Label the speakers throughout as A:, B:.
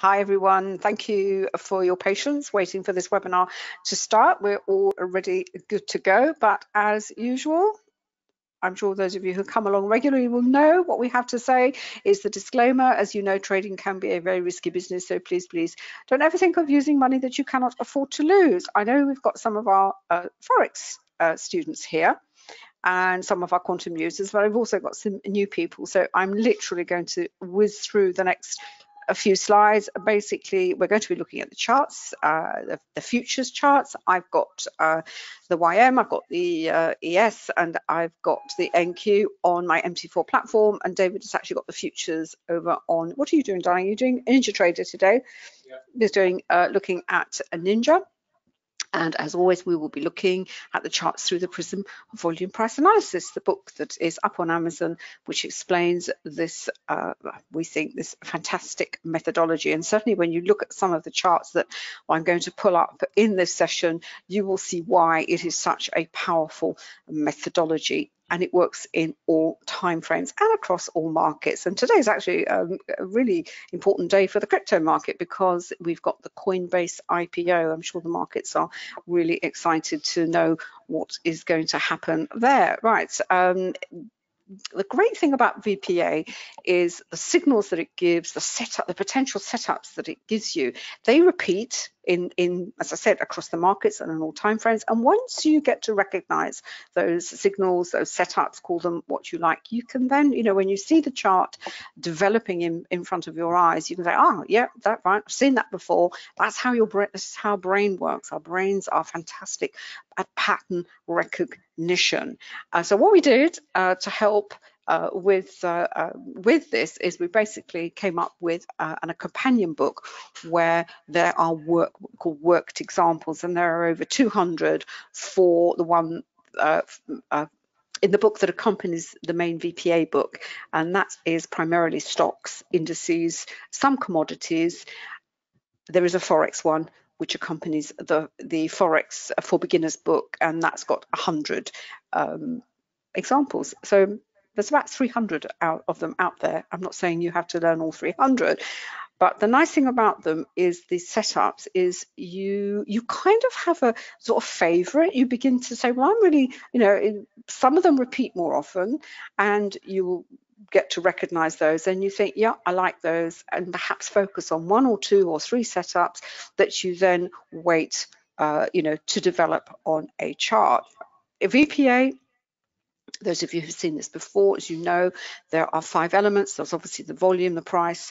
A: Hi everyone, thank you for your patience waiting for this webinar to start. We're all already good to go, but as usual, I'm sure those of you who come along regularly will know what we have to say is the disclaimer. As you know, trading can be a very risky business, so please, please don't ever think of using money that you cannot afford to lose. I know we've got some of our uh, Forex uh, students here and some of our quantum users, but I've also got some new people. So I'm literally going to whiz through the next a few slides. Basically, we're going to be looking at the charts, uh, the, the, futures charts. I've got uh, the YM, I've got the uh, ES, and I've got the NQ on my MT4 platform. And David has actually got the futures over on. What are you doing, darling? Are you doing Ninja Trader today? Yeah. He's doing uh, looking at a Ninja. And as always, we will be looking at the charts through the prism of volume price analysis, the book that is up on Amazon, which explains this, uh, we think, this fantastic methodology. And certainly when you look at some of the charts that I'm going to pull up in this session, you will see why it is such a powerful methodology and it works in all time frames and across all markets. And today is actually um, a really important day for the crypto market because we've got the Coinbase IPO. I'm sure the markets are really excited to know what is going to happen there. Right. Um, the great thing about VPA is the signals that it gives, the setup, the potential setups that it gives you, they repeat in, in, as I said, across the markets and in all time frames. And once you get to recognize those signals, those setups, call them what you like, you can then, you know, when you see the chart developing in, in front of your eyes, you can say, oh, yeah, that right, I've seen that before. That's how your brain, this is how brain works. Our brains are fantastic at pattern recognition. Uh, so what we did uh, to help uh, with uh, uh, with this is we basically came up with uh, an, a companion book where there are work called worked examples, and there are over 200 for the one uh, uh, in the book that accompanies the main VPA book, and that is primarily stocks, indices, some commodities. There is a forex one which accompanies the the forex for beginners book, and that's got 100 um, examples. So there's about 300 out of them out there. I'm not saying you have to learn all 300, but the nice thing about them is the setups is you you kind of have a sort of favorite. You begin to say, well, I'm really, you know, some of them repeat more often, and you will get to recognize those and you think yeah i like those and perhaps focus on one or two or three setups that you then wait uh, you know to develop on a chart vpa those of you who've seen this before, as you know, there are five elements. There's obviously the volume, the price.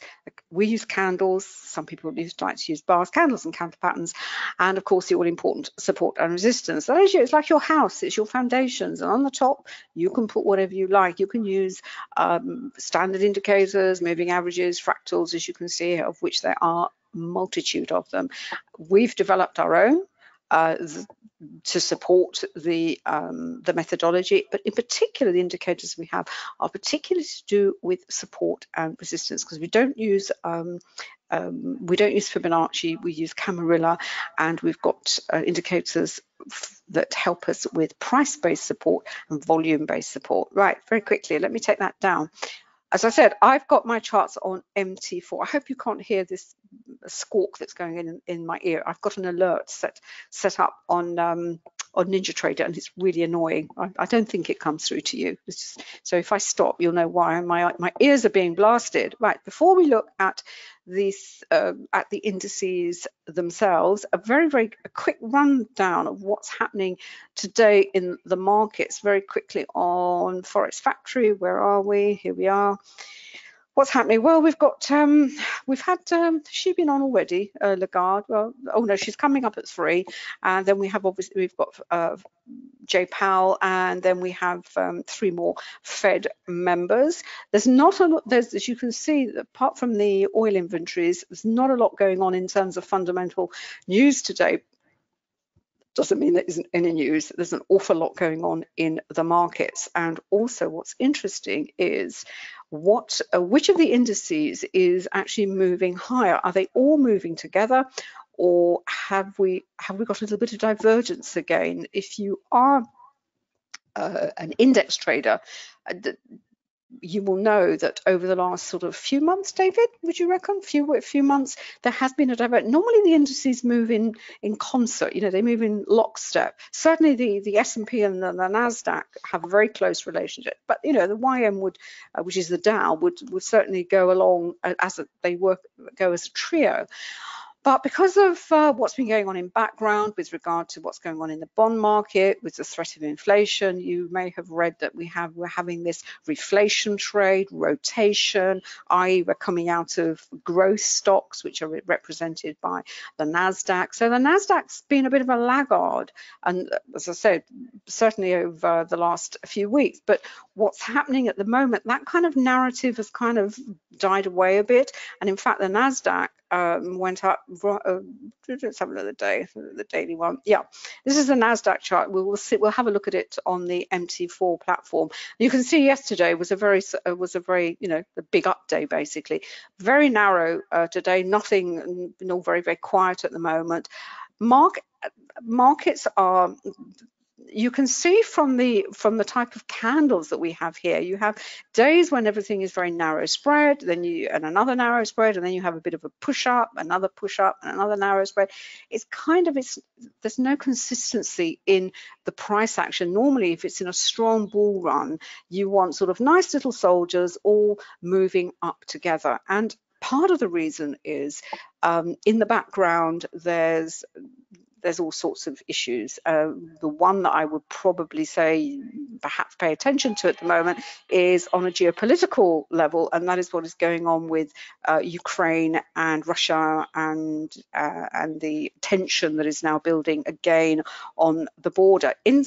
A: We use candles. Some people like to use bars, candles and candle patterns. And of course, the all important support and resistance. So it's like your house, it's your foundations. And on the top, you can put whatever you like. You can use um, standard indicators, moving averages, fractals, as you can see, of which there are multitude of them. We've developed our own. Uh, to support the um, the methodology, but in particular, the indicators we have are particularly to do with support and resistance because we don't use um, um, we don't use Fibonacci, we use Camarilla, and we've got uh, indicators that help us with price-based support and volume-based support. Right, very quickly, let me take that down as I said, I've got my charts on MT4. I hope you can't hear this squawk that's going in in my ear. I've got an alert set set up on um, on NinjaTrader and it's really annoying. I, I, don't think it comes through to you. Just, so if I stop, you'll know why my my ears are being blasted. Right, before we look at these uh, at the indices themselves, a very very a quick rundown of what's happening today in the markets. Very quickly on Forex Factory, where are we? Here we are what's happening? Well, we've got um, we've had um, she been on already, uh, Lagarde. Well, oh no, she's coming up at three, and then we have obviously we've got uh, Jay Powell, and then we have um, three more Fed members. There's not a lot. There's as you can see, apart from the oil inventories, there's not a lot going on in terms of fundamental news today doesn't mean there isn't any news. There's an awful lot going on in the markets. And also what's interesting is what uh, which of the indices is actually moving higher? Are they all moving together? Or have we have we got a little bit of divergence again? If you are uh, an index trader, uh, you will know that over the last sort of few months, David, would you reckon, few few months, there has been a divert. Normally, the indices move in in concert. You know, they move in lockstep. Certainly, the the S and P and the, the, Nasdaq have a very close relationship. But you know, the YM would, uh, which is the Dow, would would certainly go along as a, they work go as a trio. But because of uh, what's been going on in background with regard to what's going on in the bond market, with the threat of inflation, you may have read that we have we're having this reflation trade, rotation, i.e. we're coming out of growth stocks, which are represented by the Nasdaq. So the Nasdaq's been a bit of a laggard, and uh, as I said, certainly over the last few weeks. But what's happening at the moment, that kind of narrative has kind of died away a bit, and in fact, the Nasdaq um, went up. Uh, let's have another day, the daily one. Yeah, this is the Nasdaq chart. We will see. We'll have a look at it on the MT4 platform. You can see yesterday was a very uh, was a very you know a big up day basically. Very narrow uh, today. Nothing. Know, very very quiet at the moment. Mark markets are you can see from the from the type of candles that we have here. You have days when everything is very narrow spread then you and another narrow spread and then you have a bit of a push up another push up and another narrow spread. It's kind of it's there's no consistency in the price action. Normally if it's in a strong bull run you want sort of nice little soldiers all moving up together. And part of the reason is um, in the background there's there's all sorts of issues. Uh, the one that I would probably say perhaps pay attention to at the moment is on a geopolitical level, and that is what is going on with uh, Ukraine and Russia and uh, and the tension that is now building again on the border. In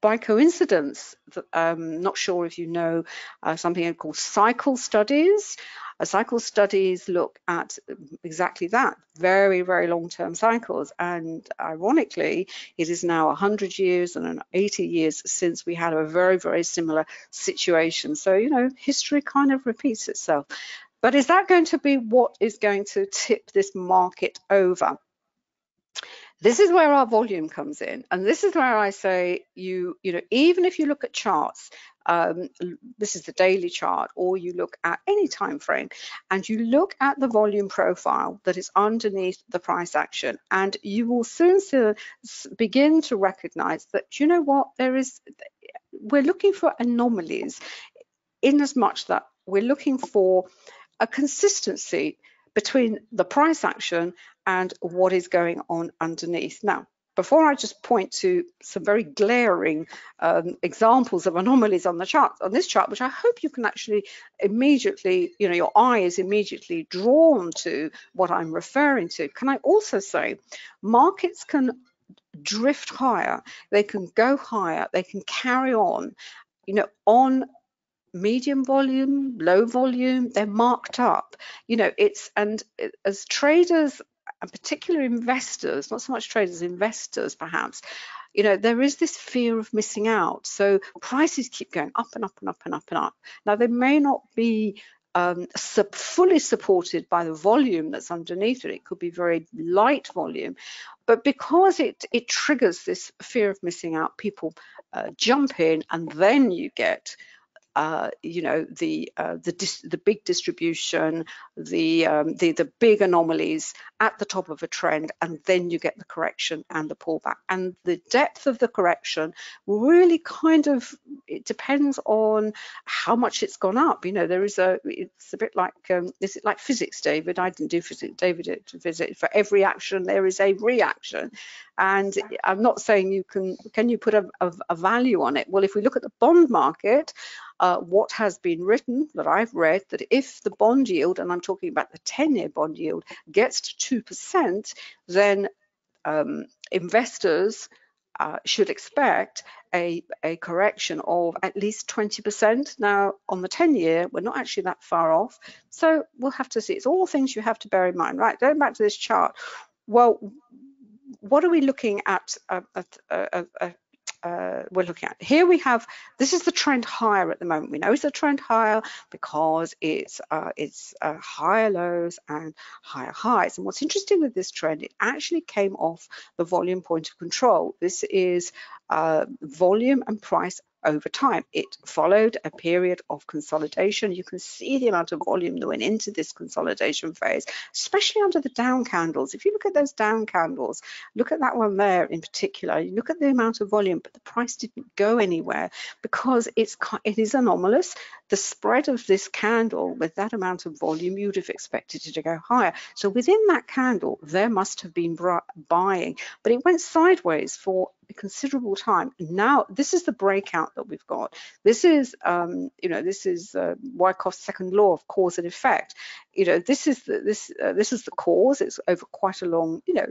A: by coincidence, um, not sure if you know uh, something called cycle studies. Cycle studies look at exactly that, very, very long-term cycles. And ironically, it is now 100 years and 80 years since we had a very, very similar situation. So, you know, history kind of repeats itself. But is that going to be what is going to tip this market over? This is where our volume comes in. And this is where I say you, you know, even if you look at charts, um, this is the daily chart, or you look at any time frame and you look at the volume profile that is underneath the price action, and you will soon begin to recognize that, you know what, there is, we're looking for anomalies in as much that we're looking for a consistency between the price action and what is going on underneath. Now, before I just point to some very glaring um, examples of anomalies on the chart, on this chart, which I hope you can actually immediately, you know, your eye is immediately drawn to what I'm referring to. Can I also say markets can drift higher, they can go higher, they can carry on, you know, on medium volume, low volume, they're marked up. You know, it's and as traders and particular investors, not so much traders, investors perhaps, you know, there is this fear of missing out. So prices keep going up and up and up and up and up. Now they may not be um, sub fully supported by the volume that's underneath it. It could be very light volume, but because it it triggers this fear of missing out, people uh, jump in, and then you get uh, you know the uh, the the big distribution, the um, the the big anomalies at the top of a trend, and then you get the correction and the pullback. And the depth of the correction really kind of it depends on how much it's gone up. You know, there is a it's a bit like um, is it like physics, David? I didn't do physics, David did physics. For every action, there is a reaction. And I'm not saying you can can you put a, a, a value on it. Well, if we look at the bond market uh, what has been written that I've read that if the bond yield, and I'm talking about the 10 year bond yield, gets to 2%, then um, investors uh, should expect a, a, correction of at least 20%. Now, on the 10 year, we're not actually that far off. So we'll have to see. It's all things you have to bear in mind. Right, going back to this chart. Well, what are we looking at, uh, at, uh, uh, uh, we're looking at. Here we have, this is the trend higher at the moment. We know it's a trend higher because it's, uh, it's uh, higher lows and higher highs. And what's interesting with this trend, it actually came off the volume point of control. This is uh, volume and price over time. It followed a period of consolidation. You can see the amount of volume that went into this consolidation phase, especially under the down candles. If you look at those down candles, look at that one there in particular, you look at the amount of volume, but the price didn't go anywhere because it's it is anomalous. The spread of this candle with that amount of volume, you'd have expected it to go higher. So within that candle, there must have been buying, but it went sideways for a considerable time. Now, this is the breakout that we've got. This is, um, you know, this is uh, Wyckoff's second law of cause and effect. You know, this is the this uh, this is the cause. It's over quite a long, you know,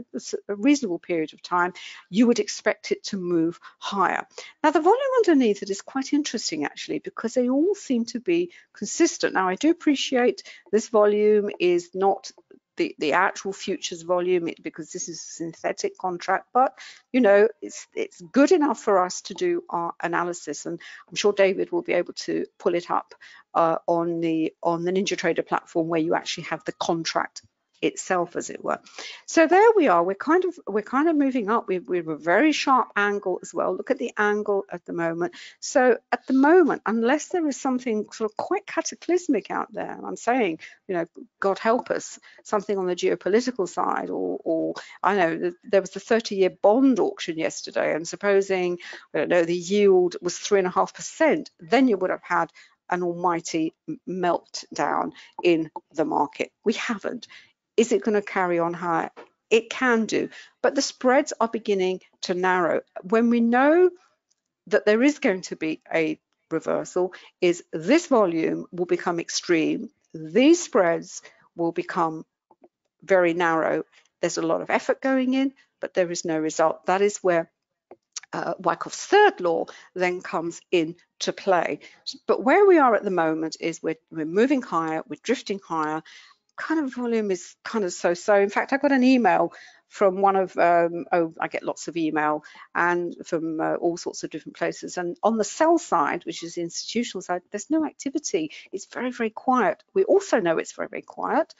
A: a reasonable period of time. You would expect it to move higher. Now, the volume underneath it is quite interesting actually because they all seem to be consistent. Now, I do appreciate this volume is not the, the actual futures volume because this is a synthetic contract, but you know, it's it's good enough for us to do our analysis. And I'm sure David will be able to pull it up uh, on the on the NinjaTrader platform where you actually have the contract itself as it were. So there we are. We're kind of we're kind of moving up. We, we have a very sharp angle as well. Look at the angle at the moment. So at the moment unless there is something sort of quite cataclysmic out there i'm saying you know god help us something on the geopolitical side or or i know there was the 30 year bond auction yesterday and supposing i don't know the yield was three and a half percent then you would have had an almighty meltdown in the market. We haven't. Is it going to carry on higher? It can do, but the spreads are beginning to narrow. When we know that there is going to be a reversal, is this volume will become extreme. These spreads will become very narrow. There's a lot of effort going in, but there is no result. That is where uh, Wyckoff's third law then comes into play. But where we are at the moment is we're, we're moving higher, we're drifting higher, kind of volume is kind of so-so. In fact, I got an email from one of, um, oh, I get lots of email and from uh, all sorts of different places. And on the sell side, which is the institutional side, there's no activity. It's very, very quiet. We also know it's very, very quiet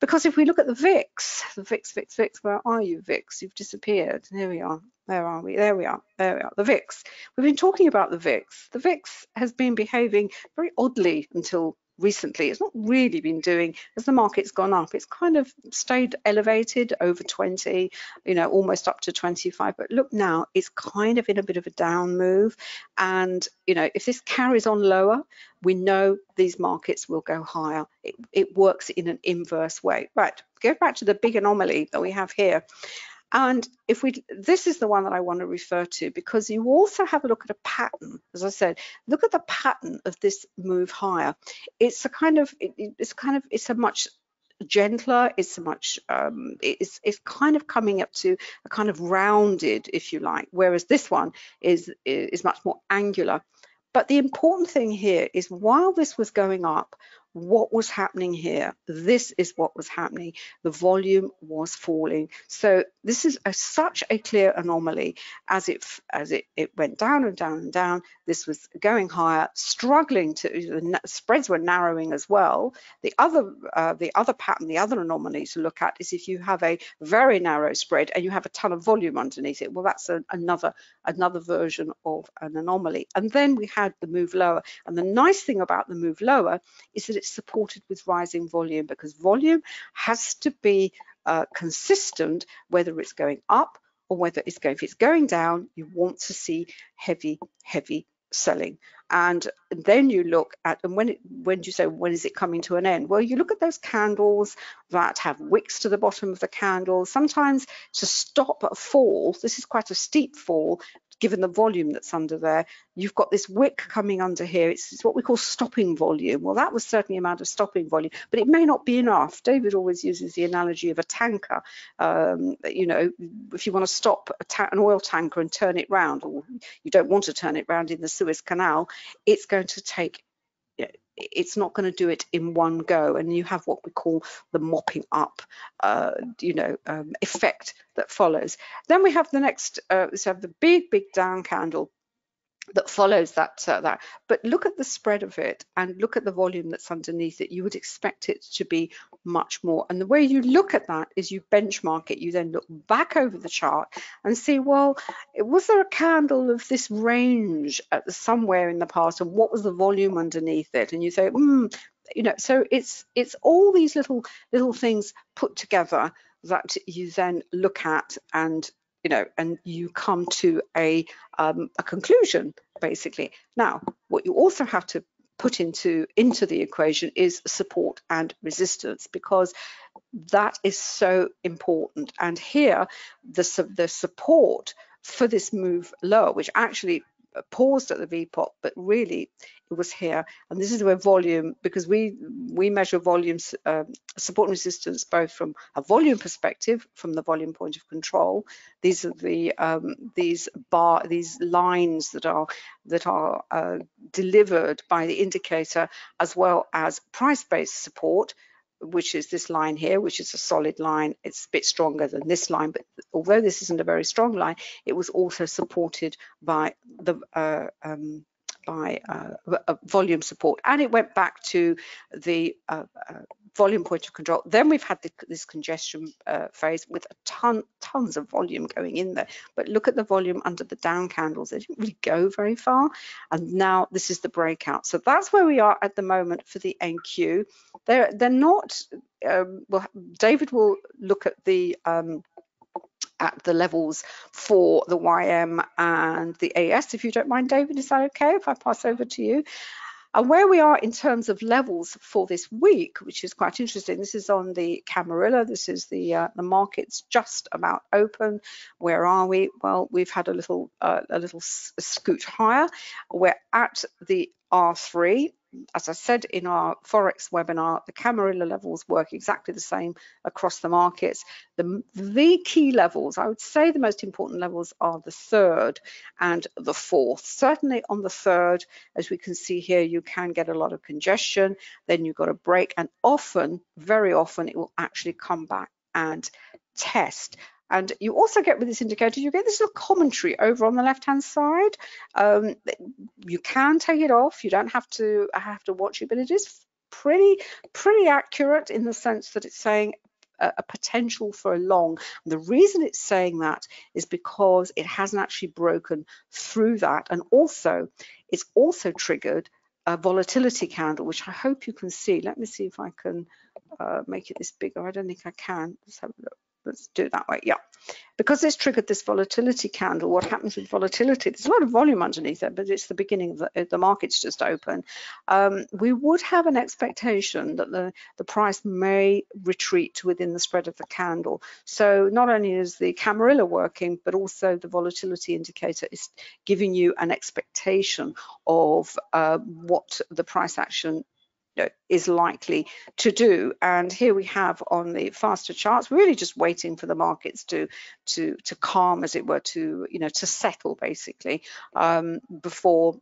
A: because if we look at the VIX, the VIX, VIX, VIX, where are you, VIX? You've disappeared. Here we are. There are we. There we are. There we are. The VIX. We've been talking about the VIX. The VIX has been behaving very oddly until recently. It's not really been doing as the market's gone up. It's kind of stayed elevated over 20, you know, almost up to 25. But look now, it's kind of in a bit of a down move. And, you know, if this carries on lower, we know these markets will go higher. It, it works in an inverse way. Right, go back to the big anomaly that we have here. And if we, this is the one that I want to refer to because you also have a look at a pattern. As I said, look at the pattern of this move higher. It's a kind of, it, it's kind of, it's a much gentler it's a much um, it's it's kind of coming up to a kind of rounded if you like whereas this one is is much more angular but the important thing here is while this was going up what was happening here. This is what was happening. The volume was falling. So this is a, such a clear anomaly as it as it, it went down and down and down. This was going higher, struggling to the spreads were narrowing as well. The other uh, the other pattern, the other anomaly to look at is if you have a very narrow spread and you have a ton of volume underneath it. Well, that's a, another another version of an anomaly. And then we had the move lower. And the nice thing about the move lower is that it it's supported with rising volume because volume has to be uh, consistent whether it's going up or whether it's going, if it's going down, you want to see heavy, heavy selling. And then you look at, and when it, when do you say, when is it coming to an end? Well, you look at those candles that have wicks to the bottom of the candle. Sometimes to stop a fall, this is quite a steep fall, given the volume that's under there, you've got this wick coming under here. It's, it's, what we call stopping volume. Well, that was certainly amount of stopping volume, but it may not be enough. David always uses the analogy of a tanker. Um, you know, if you want to stop an oil tanker and turn it round, or you don't want to turn it round in the Suez Canal, it's going to take it's not going to do it in one go. And you have what we call the mopping up uh, you know um, effect that follows. Then we have the next uh, so have the big big down candle that follows that uh, that. But look at the spread of it and look at the volume that's underneath it. You would expect it to be much more. And the way you look at that is you benchmark it. You then look back over the chart and see well was there a candle of this range at somewhere in the past and what was the volume underneath it? And you say hmm you know so it's it's all these little little things put together that you then look at and you know, and you come to a, um, a conclusion, basically. Now, what you also have to put into into the equation is support and resistance because that is so important and here the the support for this move lower which actually paused at the VPOC, but really it was here. And this is where volume, because we we measure volumes, uh, support and resistance both from a volume perspective, from the volume point of control. These are the um, these bar these lines that are that are uh, delivered by the indicator, as well as price-based support which is this line here, which is a solid line. It's a bit stronger than this line, but although this isn't a very strong line, it was also supported by the uh, um, by uh, volume support, and it went back to the uh, uh, volume point of control. Then we've had the, this congestion uh, phase with a ton, tons of volume going in there. But look at the volume under the down candles; they didn't really go very far. And now this is the breakout. So that's where we are at the moment for the NQ. They're they're not. Um, well, David will look at the um, at the levels for the YM and the ES. If you don't mind, David, is that okay if I pass over to you? And where we are in terms of levels for this week, which is quite interesting, this is on the Camarilla, this is the uh, the market's just about open. Where are we? Well, we've had a little uh, a little scoot higher. We're at the R3 as I said in our Forex webinar, the Camarilla levels work exactly the same across the markets. The, the key levels, I would say the most important levels are the third and the fourth. Certainly on the third, as we can see here, you can get a lot of congestion, then you've got a break, and often, very often, it will actually come back and test and you also get with this indicator, you get this little commentary over on the left-hand side. Um, you can take it off. You don't have to have to watch it, but it is pretty pretty accurate in the sense that it's saying a, a potential for a long. And the reason it's saying that is because it hasn't actually broken through that, and also it's also triggered a volatility candle, which I hope you can see. Let me see if I can uh, make it this bigger. I don't think I can. Let's have a look let's do it that way. Yeah, because this triggered this volatility candle. What happens with volatility? There's a lot of volume underneath it, but it's the beginning of the, the market's just open. Um, we would have an expectation that the, the price may retreat within the spread of the candle. So not only is the Camarilla working, but also the volatility indicator is giving you an expectation of uh, what the price action know, is likely to do. And here we have on the faster charts, really just waiting for the markets to to to calm, as it were, to you know to settle basically um, before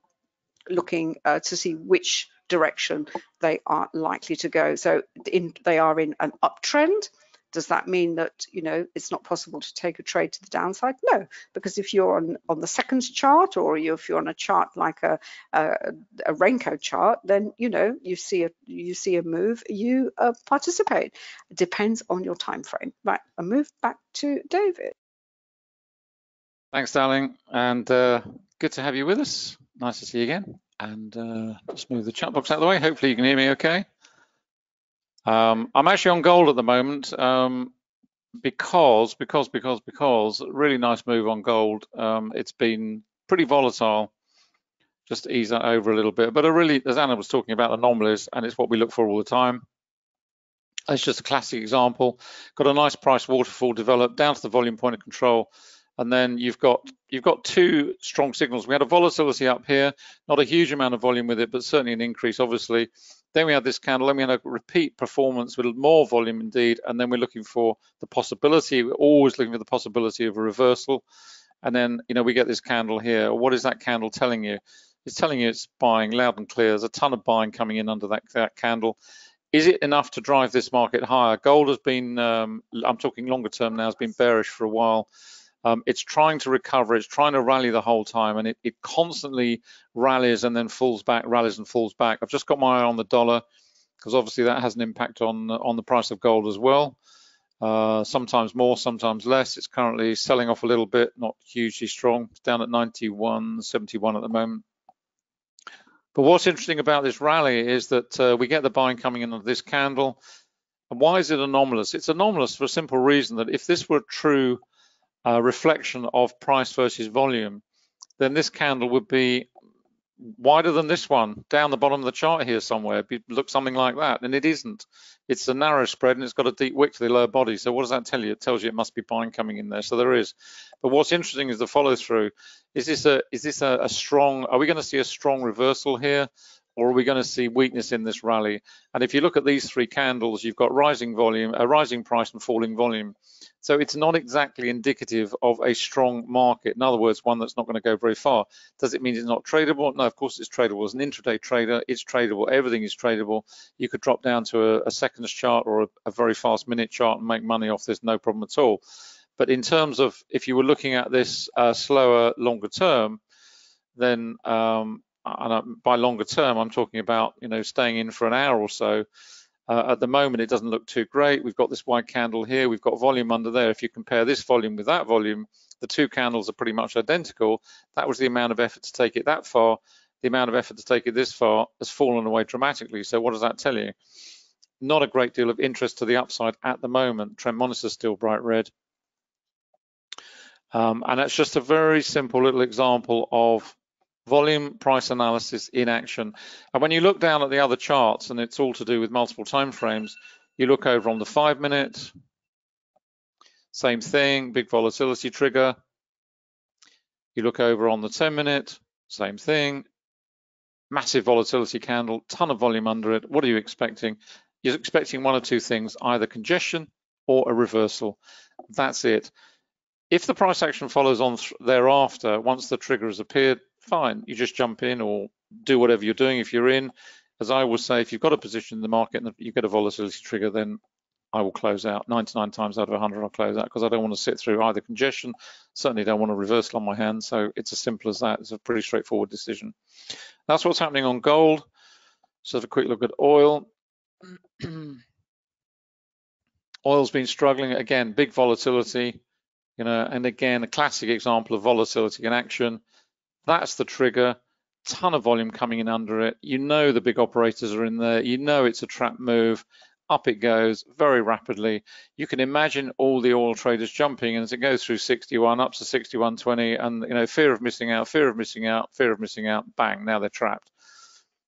A: looking uh, to see which direction they are likely to go. So in, they are in an uptrend. Does that mean that you know it's not possible to take a trade to the downside? No, because if you're on on the seconds chart or if you're on a chart like a a, a Renko chart, then you know you see a you see a move, you uh, participate. It depends on your time frame. Right, I move back to David.
B: Thanks, darling, and uh, good to have you with us. Nice to see you again. And uh, just move the chat box out of the way. Hopefully you can hear me okay. Um, I'm actually on gold at the moment um, because, because, because, because, really nice move on gold. Um, it's been pretty volatile. Just ease that over a little bit. But I really, as Anna was talking about anomalies, and it's what we look for all the time. It's just a classic example. Got a nice price waterfall developed down to the volume point of control and then you've got you've got two strong signals. We had a volatility up here, not a huge amount of volume with it, but certainly an increase, obviously. Then we had this candle, then we had a repeat performance with more volume indeed, and then we're looking for the possibility, we're always looking for the possibility of a reversal. And then, you know, we get this candle here. What is that candle telling you? It's telling you it's buying loud and clear. There's a ton of buying coming in under that, that candle. Is it enough to drive this market higher? Gold has been, um, I'm talking longer term now, has been bearish for a while. Um, it's trying to recover, it's trying to rally the whole time, and it, it constantly rallies and then falls back, rallies and falls back. I've just got my eye on the dollar because obviously that has an impact on on the price of gold as well. Uh, sometimes more, sometimes less. It's currently selling off a little bit, not hugely strong. It's down at 91.71 at the moment. But what's interesting about this rally is that uh, we get the buying coming in on this candle. And why is it anomalous? It's anomalous for a simple reason that if this were true uh, reflection of price versus volume, then this candle would be wider than this one down the bottom of the chart here somewhere. It looks something like that, and it isn't. It's a narrow spread and it's got a deep wick to the lower body. So what does that tell you? It tells you it must be buying coming in there. So there is. But what's interesting is the follow through. Is this a is this a, a strong? Are we going to see a strong reversal here? Or are we going to see weakness in this rally? And if you look at these three candles, you've got rising volume, a rising price and falling volume. So it's not exactly indicative of a strong market. In other words, one that's not going to go very far. Does it mean it's not tradable? No, of course it's tradable. As an intraday trader, it's tradable. Everything is tradable. You could drop down to a, a seconds chart or a, a very fast minute chart and make money off this, no problem at all. But in terms of if you were looking at this uh, slower, longer term, then um, and by longer term, I'm talking about you know staying in for an hour or so. Uh, at the moment, it doesn't look too great. We've got this white candle here. We've got volume under there. If you compare this volume with that volume, the two candles are pretty much identical. That was the amount of effort to take it that far. The amount of effort to take it this far has fallen away dramatically. So what does that tell you? Not a great deal of interest to the upside at the moment. Trend monitor still bright red. Um, and that's just a very simple little example of volume price analysis in action. And when you look down at the other charts, and it's all to do with multiple time frames, you look over on the five minute, same thing, big volatility trigger. You look over on the 10 minute, same thing, massive volatility candle, ton of volume under it. What are you expecting? You're expecting one or two things, either congestion or a reversal. That's it. If the price action follows on thereafter, once the trigger has appeared, fine, you just jump in or do whatever you're doing. If you're in, as I will say, if you've got a position in the market and you get a volatility trigger, then I will close out. 99 times out of 100, I'll close out because I don't want to sit through either congestion, certainly don't want a reversal on my hand. So it's as simple as that. It's a pretty straightforward decision. That's what's happening on gold. So have a quick look at oil. Oil's been struggling again, big volatility, you know, and again, a classic example of volatility in action. That's the trigger. Ton of volume coming in under it. You know the big operators are in there. You know it's a trap move. Up it goes very rapidly. You can imagine all the oil traders jumping, and as it goes through 61 up to 61.20, and you know fear of missing out, fear of missing out, fear of missing out. Bang! Now they're trapped.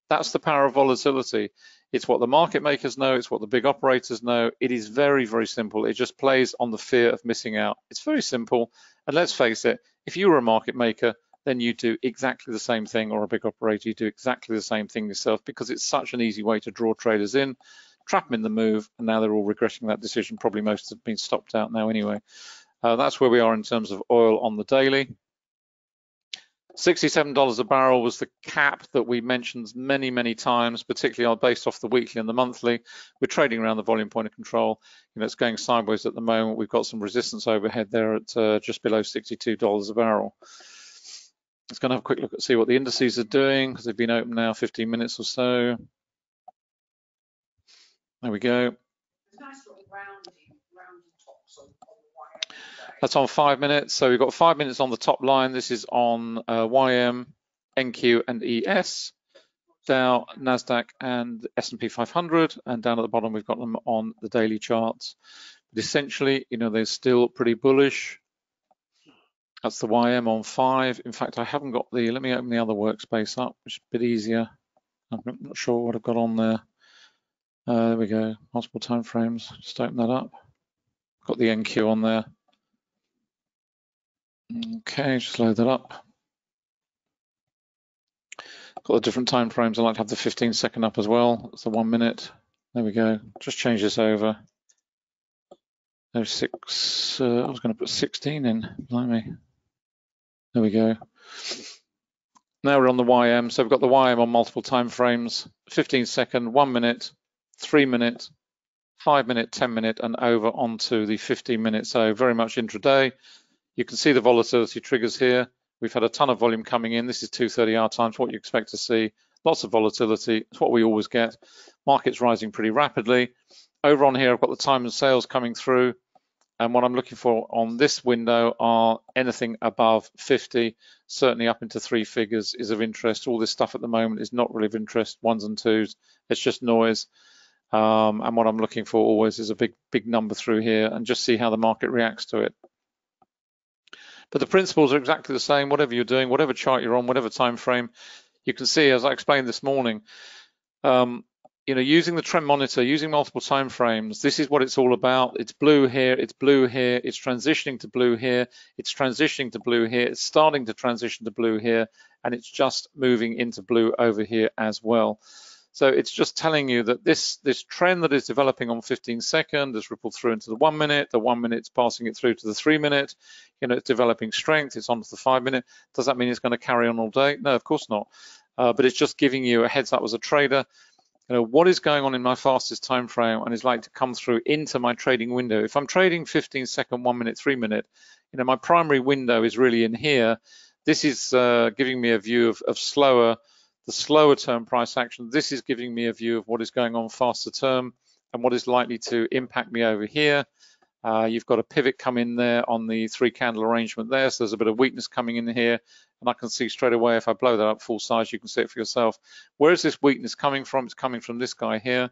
B: That's the power of volatility. It's what the market makers know. It's what the big operators know. It is very, very simple. It just plays on the fear of missing out. It's very simple. And let's face it, if you were a market maker, then you do exactly the same thing, or a big operator, you do exactly the same thing yourself because it's such an easy way to draw traders in, trap them in the move, and now they're all regretting that decision. Probably most have been stopped out now anyway. Uh, that's where we are in terms of oil on the daily. $67 a barrel was the cap that we mentioned many, many times, particularly based off the weekly and the monthly. We're trading around the volume point of control. You know, it's going sideways at the moment. We've got some resistance overhead there at uh, just below $62 a barrel. Let's go and have a quick look at see what the indices are doing because they've been open now 15 minutes or so. There we go. That's on five minutes. So we've got five minutes on the top line. This is on uh, YM, NQ, and ES. Dow, Nasdaq, and S&P 500, and down at the bottom we've got them on the daily charts. But essentially, you know, they're still pretty bullish. That's the YM on five. In fact, I haven't got the, let me open the other workspace up, which is a bit easier. I'm not sure what I've got on there. Uh, there we go, multiple time frames. Just open that up. Got the NQ on there. Okay, just load that up. Got the different time frames. I like to have the 15 second up as well. It's the one minute. There we go. Just change this over. There's six. Uh, I was going to put 16 in. Blimey. There we go. Now we're on the YM. So we've got the YM on multiple time frames, 15 second, one minute, three minute, five minute, 10 minute, and over onto the 15 minute. So very much intraday. You can see the volatility triggers here. We've had a ton of volume coming in. This is 230 hour times, what you expect to see. Lots of volatility. It's what we always get. Market's rising pretty rapidly. Over on here, I've got the time and sales coming through. And what I'm looking for on this window are anything above 50, certainly up into three figures is of interest. All this stuff at the moment is not really of interest, ones and twos. It's just noise. Um, and what I'm looking for always is a big, big number through here and just see how the market reacts to it. But the principles are exactly the same, whatever you're doing, whatever chart you're on, whatever time frame. You can see, as I explained this morning, um, you know, using the trend monitor, using multiple time frames, this is what it's all about. It's blue here, it's blue here, it's transitioning to blue here, it's transitioning to blue here, it's starting to transition to blue here, and it's just moving into blue over here as well. So it's just telling you that this, this trend that is developing on 15 second has rippled through into the one minute, the one minute's passing it through to the three minute, you know, it's developing strength, it's onto the five minute. Does that mean it's going to carry on all day? No, of course not. Uh, but it's just giving you a heads up as a trader you know, what is going on in my fastest time frame and is like to come through into my trading window. If I'm trading 15 second, one minute, three minute, you know, my primary window is really in here. This is uh, giving me a view of, of slower, the slower term price action. This is giving me a view of what is going on faster term and what is likely to impact me over here. Uh, you've got a pivot come in there on the three candle arrangement there. So there's a bit of weakness coming in here. And I can see straight away if I blow that up full size, you can see it for yourself. Where is this weakness coming from? It's coming from this guy here.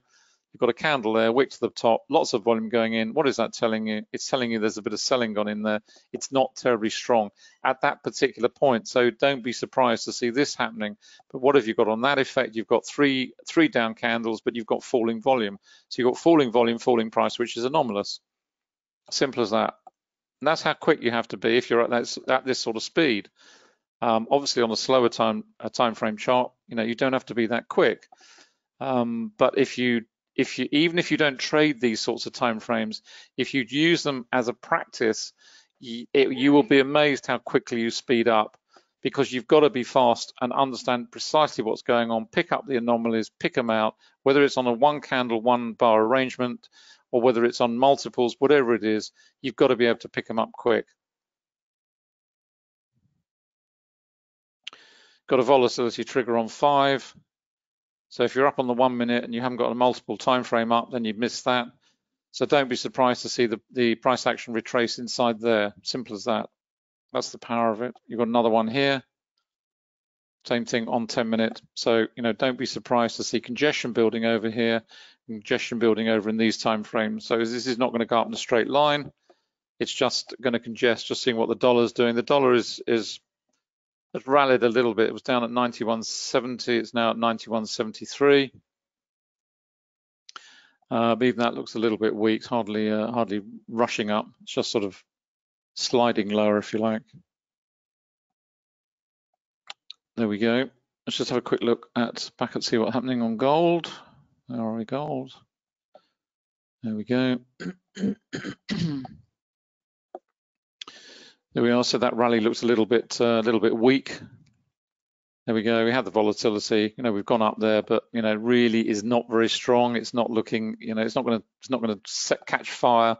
B: You've got a candle there, wick to the top, lots of volume going in. What is that telling you? It's telling you there's a bit of selling gone in there. It's not terribly strong at that particular point. So don't be surprised to see this happening. But what have you got on that effect? You've got three three down candles, but you've got falling volume. So you've got falling volume, falling price, which is anomalous. Simple as that. And that's how quick you have to be if you're at, that, at this sort of speed. Um, obviously, on a slower time a time frame chart, you know you don't have to be that quick. Um, but if you if you even if you don't trade these sorts of time frames, if you use them as a practice, it, you will be amazed how quickly you speed up because you've got to be fast and understand precisely what's going on, pick up the anomalies, pick them out, whether it's on a one candle, one bar arrangement, or whether it's on multiples, whatever it is, you've got to be able to pick them up quick. Got a volatility trigger on five. So if you're up on the one minute and you haven't got a multiple time frame up, then you've missed that. So don't be surprised to see the, the price action retrace inside there. Simple as that. That's the power of it. You've got another one here. Same thing on 10 minute. So, you know, don't be surprised to see congestion building over here congestion building over in these time frames. So this is not going to go up in a straight line. It's just going to congest, just seeing what the dollar is doing. The dollar is is has rallied a little bit. It was down at 91.70. It's now at 91.73. Uh, even that looks a little bit weak. It's hardly uh, hardly rushing up. It's just sort of sliding lower, if you like. There we go. Let's just have a quick look at back and see what's happening on gold. There we gold. There we go. there we are. So that rally looks a little bit a uh, little bit weak. There we go. We have the volatility. You know, we've gone up there, but you know, really is not very strong. It's not looking. You know, it's not going to. It's not going to catch fire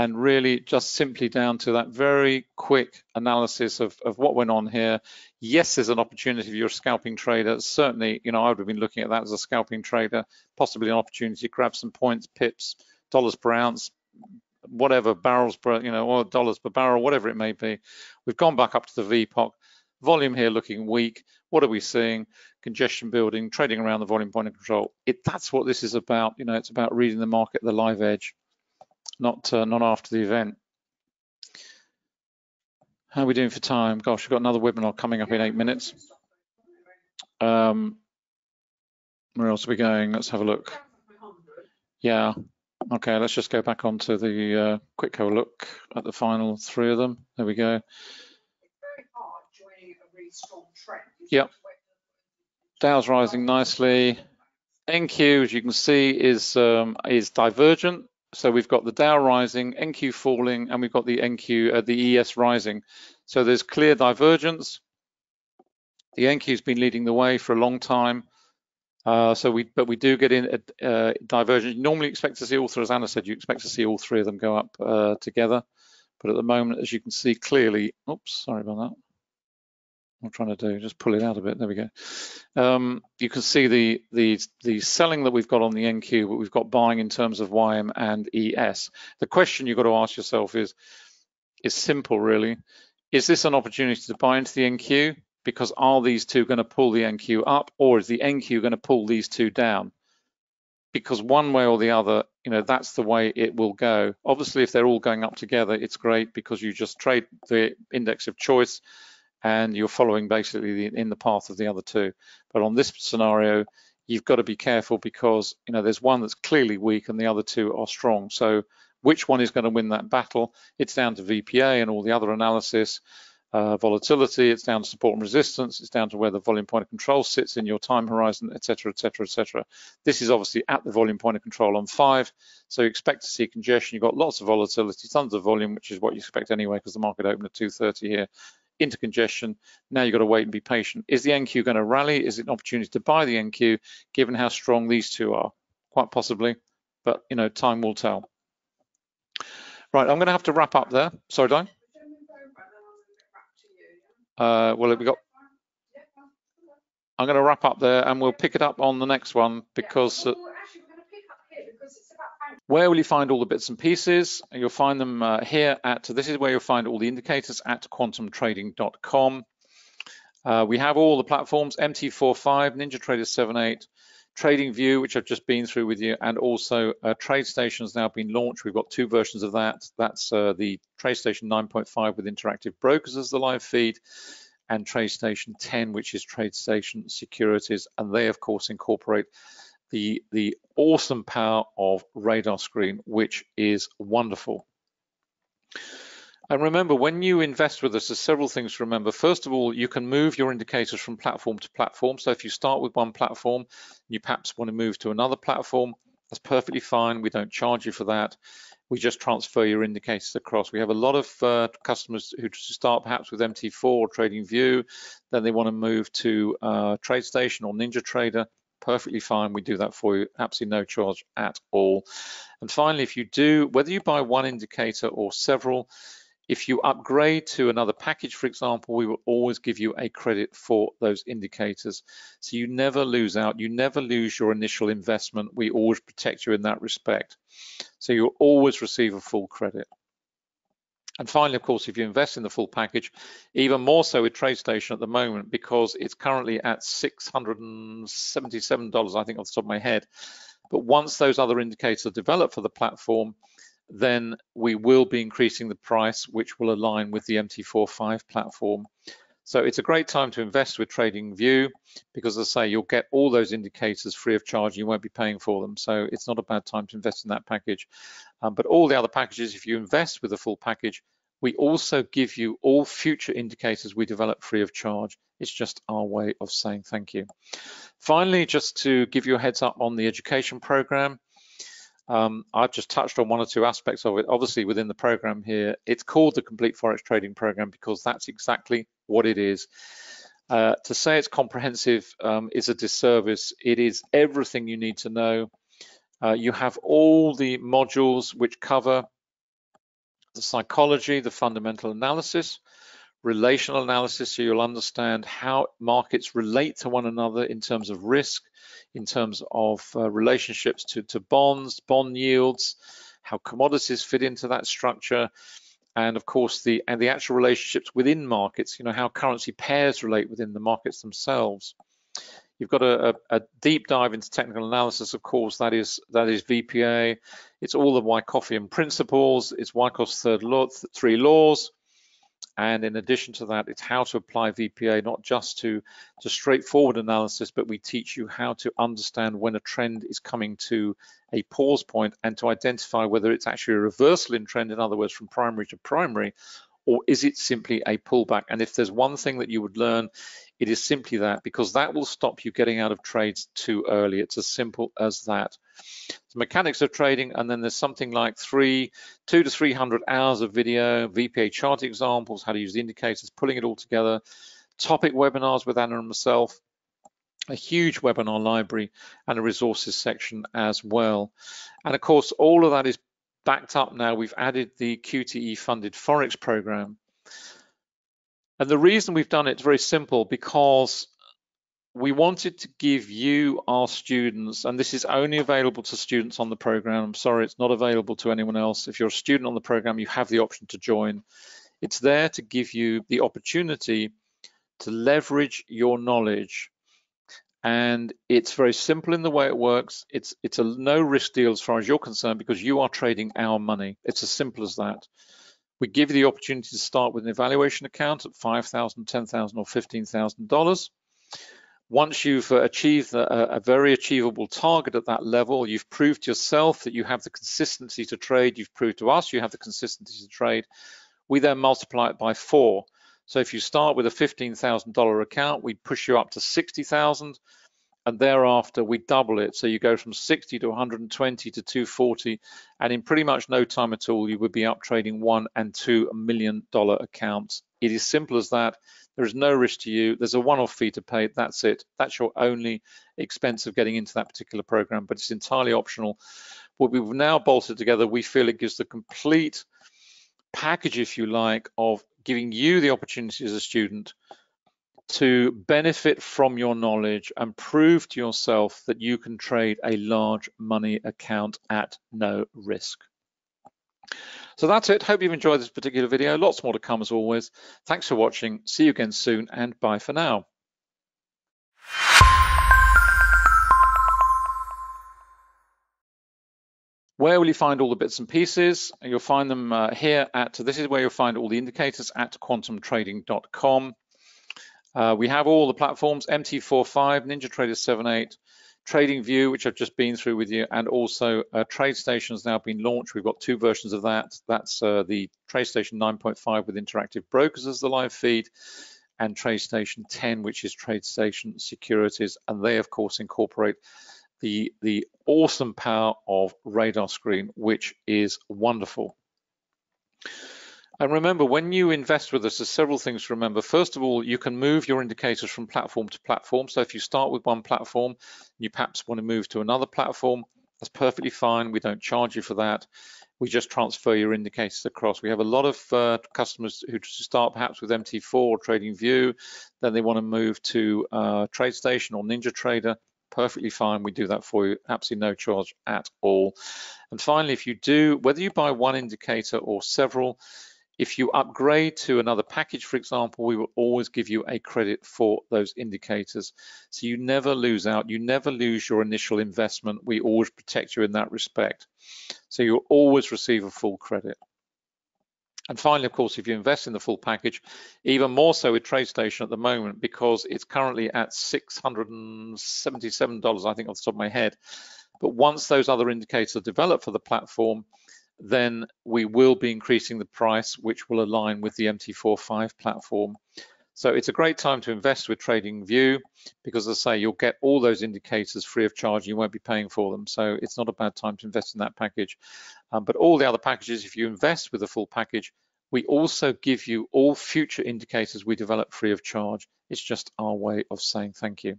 B: and really just simply down to that very quick analysis of, of what went on here. Yes, there's an opportunity if you're a scalping trader. Certainly, you know, I would have been looking at that as a scalping trader, possibly an opportunity to grab some points, pips, dollars per ounce, whatever, barrels per, you know, or dollars per barrel, whatever it may be. We've gone back up to the VPOC. Volume here looking weak. What are we seeing? Congestion building, trading around the volume point of control. It, that's what this is about. You know, it's about reading the market, the live edge not uh, not after the event. How are we doing for time? Gosh, we've got another webinar coming up in eight minutes. Um, where else are we going? Let's have a look. Yeah. Okay, let's just go back onto the uh, quick have a look at the final three of them. There we go. Yep. Dow's rising nicely. NQ, as you can see, is um, is divergent so we've got the Dow rising, NQ falling, and we've got the NQ, uh, the ES rising. So there's clear divergence. The NQ's been leading the way for a long time. Uh, so we, but we do get in a uh, divergence. You normally expect to see all three, as Anna said, you expect to see all three of them go up uh, together. But at the moment, as you can see clearly, oops, sorry about that. I'm trying to do, just pull it out a bit, there we go. Um, you can see the, the, the selling that we've got on the NQ, but we've got buying in terms of YM and ES. The question you've got to ask yourself is, is simple really. Is this an opportunity to buy into the NQ? Because are these two going to pull the NQ up or is the NQ going to pull these two down? because one way or the other, you know, that's the way it will go. Obviously, if they're all going up together, it's great because you just trade the index of choice and you're following basically the, in the path of the other two. But on this scenario, you've got to be careful because, you know, there's one that's clearly weak and the other two are strong. So which one is going to win that battle? It's down to VPA and all the other analysis uh, volatility, it's down to support and resistance, it's down to where the volume point of control sits in your time horizon, etc., etc., etc. This is obviously at the volume point of control on five, so you expect to see congestion. You've got lots of volatility, tons of volume, which is what you expect anyway, because the market opened at 230 here into congestion. Now you've got to wait and be patient. Is the NQ going to rally? Is it an opportunity to buy the NQ, given how strong these two are? Quite possibly, but you know, time will tell. Right, I'm going to have to wrap up there. Sorry, Diane. Uh, well, we got. I'm going to wrap up there, and we'll pick it up on the next one because. Uh, where will you find all the bits and pieces? You'll find them uh, here at, this is where you'll find all the indicators at quantumtrading.com. Uh, we have all the platforms, MT45, NinjaTrader 7.8, TradingView, which I've just been through with you, and also uh, TradeStation has now been launched. We've got two versions of that. That's uh, the TradeStation 9.5 with interactive brokers as the live feed, and TradeStation 10, which is TradeStation Securities, and they of course incorporate the the awesome power of RadarScreen, which is wonderful. And remember, when you invest with us, there's several things to remember. First of all, you can move your indicators from platform to platform. So if you start with one platform, you perhaps want to move to another platform, that's perfectly fine. We don't charge you for that. We just transfer your indicators across. We have a lot of uh, customers who start perhaps with MT4 or TradingView, then they want to move to uh, TradeStation or NinjaTrader perfectly fine. We do that for you, absolutely no charge at all. And finally, if you do, whether you buy one indicator or several, if you upgrade to another package, for example, we will always give you a credit for those indicators. So you never lose out, you never lose your initial investment. We always protect you in that respect. So you'll always receive a full credit. And finally, of course, if you invest in the full package, even more so with TradeStation at the moment, because it's currently at $677, I think off the top of my head. But once those other indicators are developed for the platform, then we will be increasing the price, which will align with the MT45 platform. So it's a great time to invest with TradingView because as I say, you'll get all those indicators free of charge. You won't be paying for them. So it's not a bad time to invest in that package. Um, but all the other packages, if you invest with a full package, we also give you all future indicators we develop free of charge. It's just our way of saying thank you. Finally, just to give you a heads up on the education program, um, I've just touched on one or two aspects of it. Obviously, within the program here, it's called the Complete Forex Trading Program because that's exactly what it is. Uh, to say it's comprehensive um, is a disservice. It is everything you need to know. Uh, you have all the modules which cover the psychology, the fundamental analysis, relational analysis, so you'll understand how markets relate to one another in terms of risk, in terms of uh, relationships to, to bonds, bond yields, how commodities fit into that structure, and of course the and the actual relationships within markets, you know, how currency pairs relate within the markets themselves. You've got a, a, a deep dive into technical analysis, of course, that is that is VPA. It's all the Wyckoffian principles, it's Wyckoff's third law, three laws, and in addition to that, it's how to apply VPA, not just to, to straightforward analysis, but we teach you how to understand when a trend is coming to a pause point and to identify whether it's actually a reversal in trend, in other words, from primary to primary, or is it simply a pullback? And if there's one thing that you would learn, it is simply that, because that will stop you getting out of trades too early. It's as simple as that. The mechanics of trading, and then there's something like three, two to 300 hours of video, VPA chart examples, how to use the indicators, pulling it all together, topic webinars with Anna and myself, a huge webinar library and a resources section as well. And of course, all of that is backed up now. We've added the QTE funded Forex program. And the reason we've done it is very simple because we wanted to give you, our students, and this is only available to students on the program. I'm sorry, it's not available to anyone else. If you're a student on the program, you have the option to join. It's there to give you the opportunity to leverage your knowledge. And it's very simple in the way it works. It's, it's a no risk deal as far as you're concerned because you are trading our money. It's as simple as that. We give you the opportunity to start with an evaluation account at $5,000, $10,000 or $15,000 once you've uh, achieved a, a, very achievable target at that level, you've proved to yourself that you have the consistency to trade, you've proved to us you have the consistency to trade, we then multiply it by four. So if you start with a $15,000 account, we push you up to 60,000 and thereafter we double it. So you go from 60 to 120 to 240 and in pretty much no time at all, you would be up trading one and two million dollar accounts. It is simple as that. There is no risk to you. There's a one-off fee to pay. That's it. That's your only expense of getting into that particular program, but it's entirely optional. What we've now bolted together, we feel it gives the complete package, if you like, of giving you the opportunity as a student to benefit from your knowledge and prove to yourself that you can trade a large money account at no risk. So that's it. Hope you've enjoyed this particular video. Lots more to come as always. Thanks for watching. See you again soon and bye for now. Where will you find all the bits and pieces? You'll find them uh, here at, this is where you'll find all the indicators at quantumtrading.com. Uh, we have all the platforms, MT45, NinjaTrader 78, TradingView, which I've just been through with you, and also uh, TradeStation has now been launched. We've got two versions of that. That's uh, the TradeStation 9.5 with interactive brokers as the live feed, and TradeStation 10, which is TradeStation Securities, and they of course incorporate the the awesome power of RadarScreen, which is wonderful. And remember, when you invest with us, there's several things to remember. First of all, you can move your indicators from platform to platform. So if you start with one platform, you perhaps want to move to another platform, that's perfectly fine. We don't charge you for that. We just transfer your indicators across. We have a lot of uh, customers who start perhaps with MT4 or TradingView, then they want to move to uh, TradeStation or NinjaTrader. Perfectly fine. We do that for you. Absolutely no charge at all. And finally, if you do, whether you buy one indicator or several, if you upgrade to another package, for example, we will always give you a credit for those indicators. So you never lose out, you never lose your initial investment. We always protect you in that respect. So you'll always receive a full credit. And finally, of course, if you invest in the full package, even more so with TradeStation at the moment, because it's currently at $677, I think off the top of my head. But once those other indicators are developed for the platform, then we will be increasing the price, which will align with the MT45 platform. So it's a great time to invest with TradingView because as I say, you'll get all those indicators free of charge. You won't be paying for them. So it's not a bad time to invest in that package. Um, but all the other packages, if you invest with a full package, we also give you all future indicators we develop free of charge. It's just our way of saying thank you.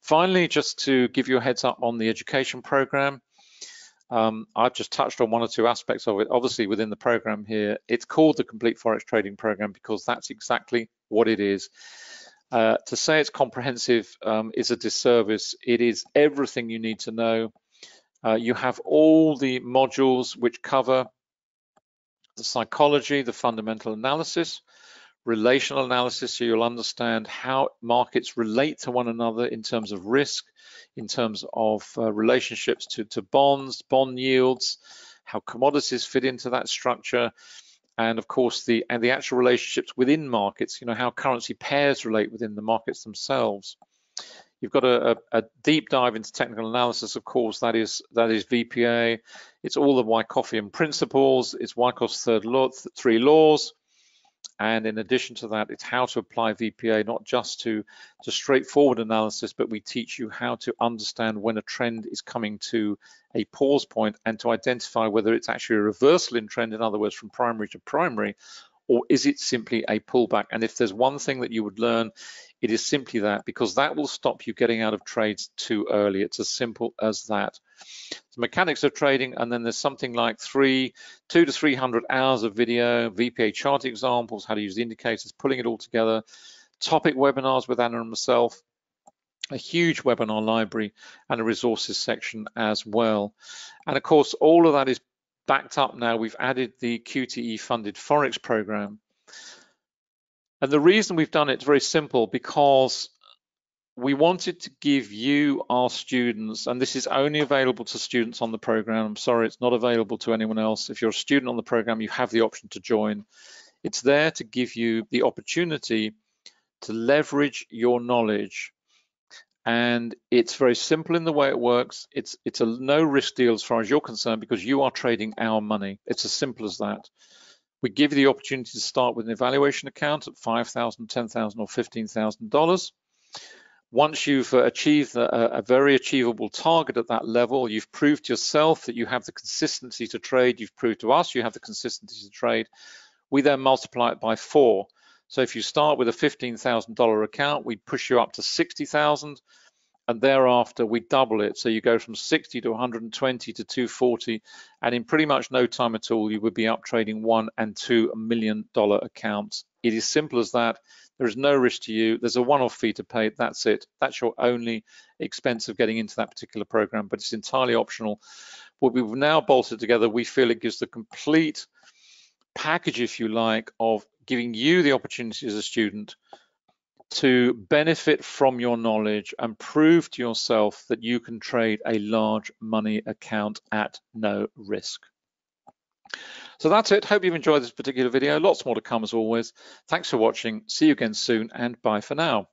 B: Finally, just to give you a heads up on the education program, um, I've just touched on one or two aspects of it. Obviously, within the program here, it's called the Complete Forex Trading Program because that's exactly what it is. Uh, to say it's comprehensive um, is a disservice. It is everything you need to know. Uh, you have all the modules which cover the psychology, the fundamental analysis, relational analysis, so you'll understand how markets relate to one another in terms of risk, in terms of uh, relationships to, to bonds, bond yields, how commodities fit into that structure, and of course the and the actual relationships within markets, you know, how currency pairs relate within the markets themselves. You've got a, a, a deep dive into technical analysis, of course, that is that is VPA. It's all the Wyckoffian principles, it's Wyckoff's third law, three laws, and in addition to that, it's how to apply VPA, not just to, to straightforward analysis, but we teach you how to understand when a trend is coming to a pause point and to identify whether it's actually a reversal in trend, in other words, from primary to primary, or is it simply a pullback? And if there's one thing that you would learn, it is simply that, because that will stop you getting out of trades too early. It's as simple as that. the mechanics of trading, and then there's something like three, two to 300 hours of video, VPA chart examples, how to use the indicators, pulling it all together, topic webinars with Anna and myself, a huge webinar library and a resources section as well. And of course, all of that is backed up now. We've added the QTE funded Forex program. And the reason we've done it is very simple because we wanted to give you, our students, and this is only available to students on the program. I'm sorry, it's not available to anyone else. If you're a student on the program, you have the option to join. It's there to give you the opportunity to leverage your knowledge. And it's very simple in the way it works. It's it's a no risk deal as far as you're concerned because you are trading our money. It's as simple as that. We give you the opportunity to start with an evaluation account at $5,000, $10,000 or $15,000 once you've uh, achieved a, a, very achievable target at that level, you've proved to yourself that you have the consistency to trade, you've proved to us you have the consistency to trade, we then multiply it by four. So if you start with a $15,000 account, we push you up to 60,000 and thereafter we double it. So you go from 60 to 120 to 240 and in pretty much no time at all, you would be up trading one and two million dollar accounts. It is simple as that. There is no risk to you. There's a one-off fee to pay. That's it. That's your only expense of getting into that particular program, but it's entirely optional. What we've now bolted together, we feel it gives the complete package, if you like, of giving you the opportunity as a student to benefit from your knowledge and prove to yourself that you can trade a large money account at no risk. So that's it. Hope you've enjoyed this particular video. Lots more to come as always. Thanks for watching. See you again soon and bye for now.